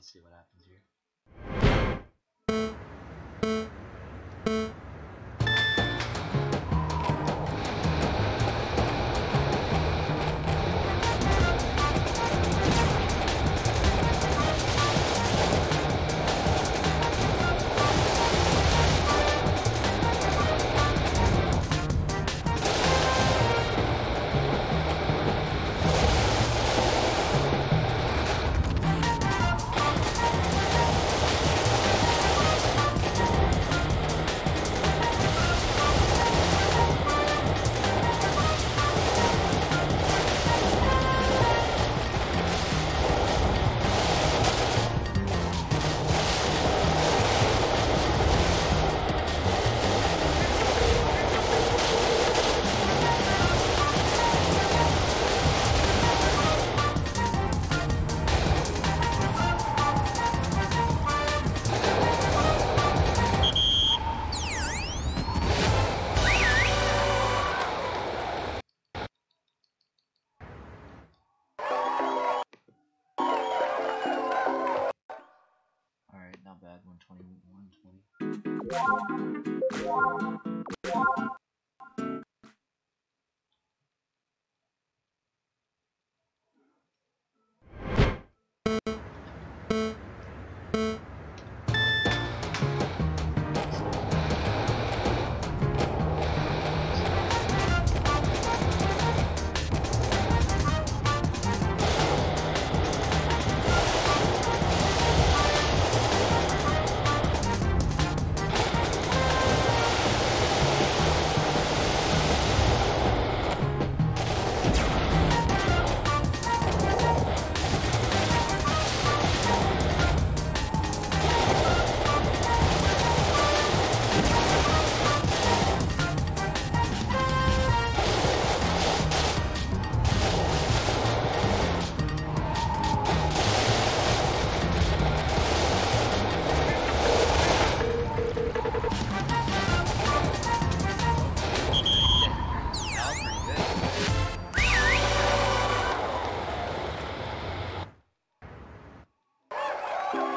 let's see what happens here. Bad. 120, 120. That Almost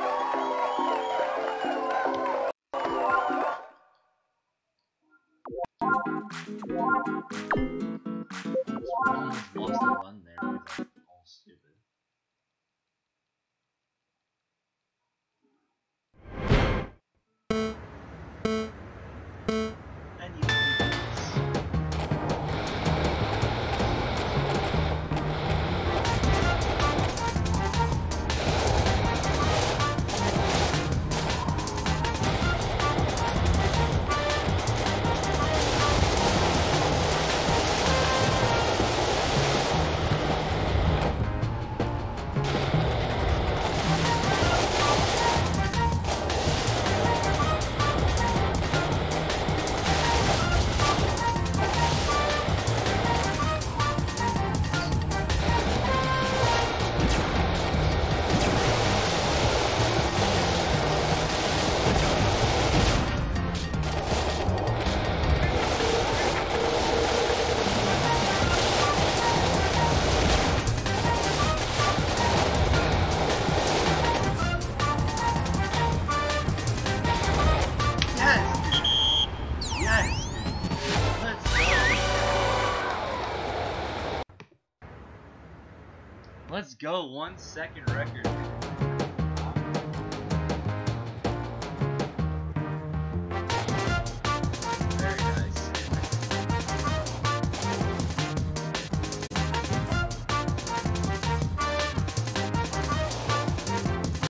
Let's go! One second record.